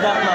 감사합니다.